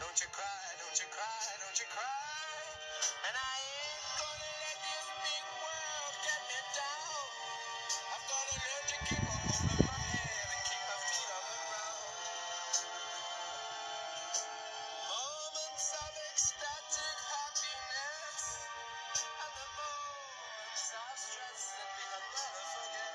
Don't you cry, don't you cry, don't you cry. stress, and be a brother.